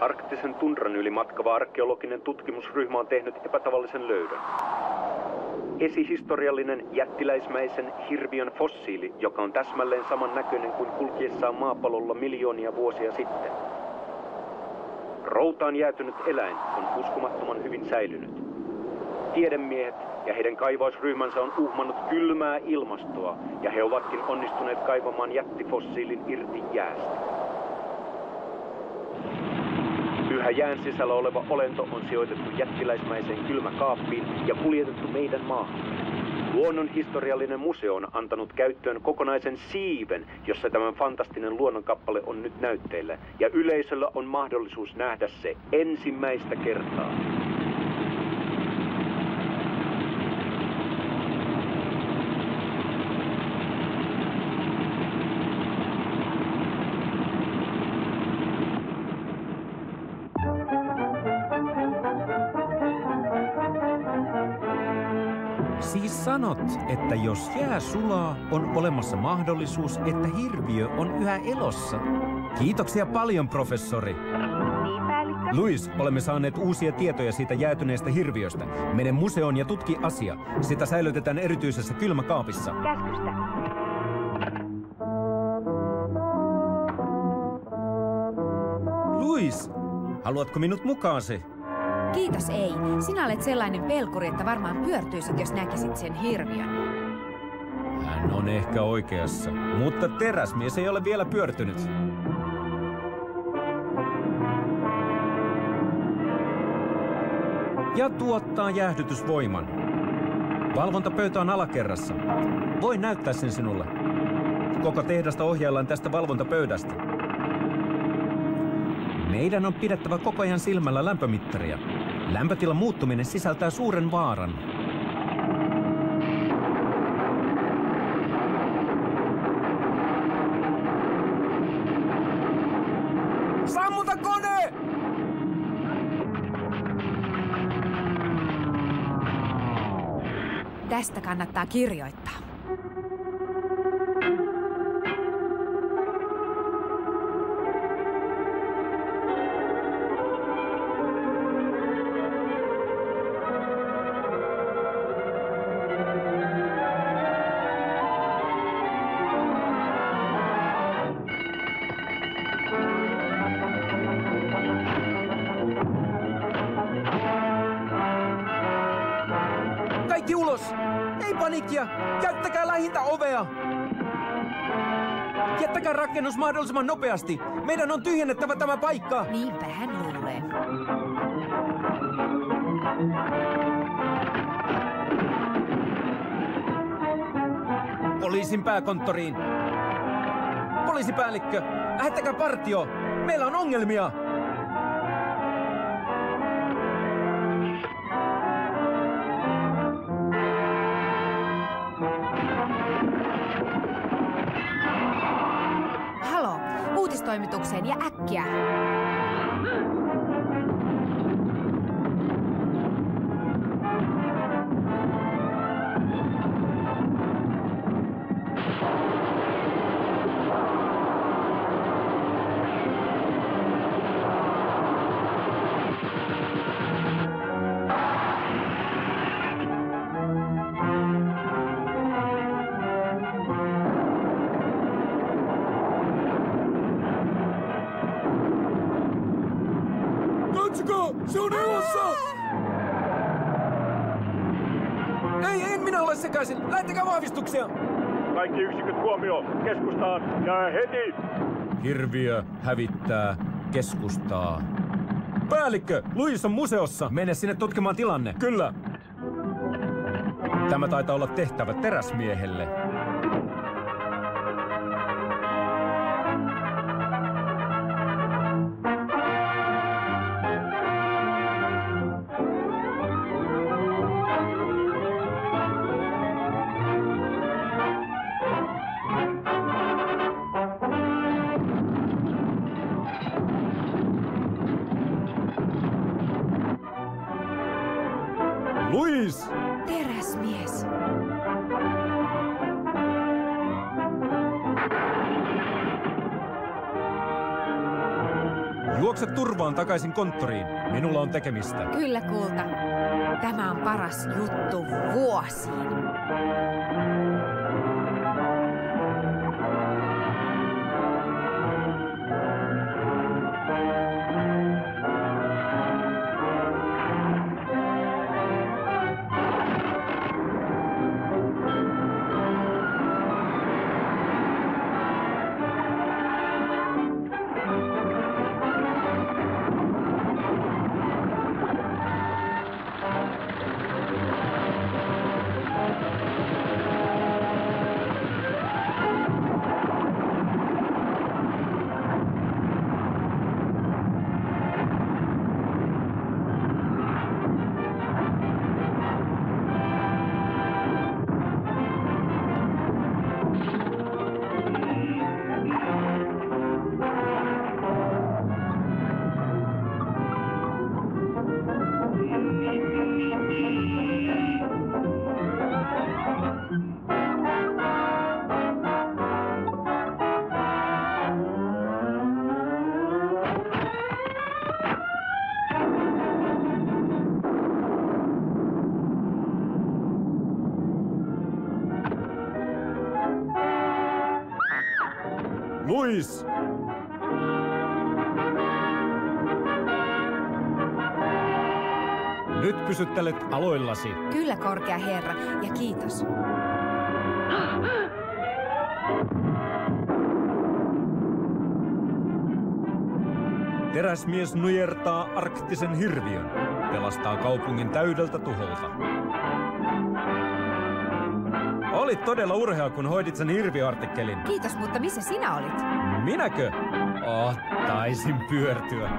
Arktisen tundran yli matkava arkeologinen tutkimusryhmä on tehnyt epätavallisen löydön. Esihistoriallinen jättiläismäisen hirviön fossiili, joka on täsmälleen saman näköinen kuin kulkiessaan maapallolla miljoonia vuosia sitten. Routaan jäätynyt eläin on uskomattoman hyvin säilynyt. Tiedemiehet ja heidän kaivausryhmänsä on uhmannut kylmää ilmastoa ja he ovatkin onnistuneet kaivamaan jättifossiilin irti jäästä. Yhä jään sisällä oleva olento on sijoitettu jättiläismäiseen kylmäkaappiin ja kuljetettu meidän maahan. Luonnon historiallinen museo on antanut käyttöön kokonaisen siiven, jossa tämä fantastinen luonnonkappale on nyt näytteillä, ja yleisöllä on mahdollisuus nähdä se ensimmäistä kertaa. Siis sanot, että jos jää sulaa, on olemassa mahdollisuus, että hirviö on yhä elossa. Kiitoksia paljon, professori. Luis, olemme saaneet uusia tietoja siitä jäätyneestä hirviöstä. Mene museoon ja tutki asia. Sitä säilytetään erityisessä kylmäkaapissa. Käskystä. Luis, haluatko minut mukaasi? Kiitos ei. Sinä olet sellainen pelkuri, että varmaan pyörtyisit, jos näkisit sen hirviön. Hän on ehkä oikeassa, mutta teräsmies ei ole vielä pyörtynyt. Ja tuottaa jäähdytysvoiman. Valvontapöytä on alakerrassa. Voin näyttää sen sinulle. Koko tehdasta ohjaillaan tästä valvontapöydästä. Meidän on pidettävä koko ajan silmällä lämpömittaria. Lämpötilan muuttuminen sisältää suuren vaaran. Sammuta kone! Tästä kannattaa kirjoittaa. Ei paniikkia! Käyttäkää lähintä ovea! Jättäkää rakennus mahdollisimman nopeasti! Meidän on tyhjennettävä tämä paikka! Niinpä hän luulee. Poliisin pääkonttoriin! Poliisipäällikkö! Lähettäkää partio! Meillä on ongelmia! Uutistoimitukseen ja äkkiä. Katsokaa! Se on elossa! Ei, en minä ole sekaisin! Lähettäkää vahvistuksia! Kaikki yksiköt huomioon keskustaan ja heti! Hirviö hävittää keskustaa. Päällikkö, Luis on museossa. Mene sinne tutkimaan tilanne. Kyllä. Tämä taitaa olla tehtävä teräsmiehelle. Luis! Teräsmies. Juokse turvaan takaisin konttoriin. Minulla on tekemistä. Kyllä, kulta. Tämä on paras juttu vuosiin. Luis! Nyt pysyttelet aloillasi. Kyllä, korkea herra, ja kiitos. Teräsmies nujertaa arktisen hirviön. Pelastaa kaupungin täydeltä tuholta. Olit todella urhea, kun hoidit sen hirviartikkelin. Kiitos, mutta missä sinä olit? Minäkö? Oh, taisin pyörtyä.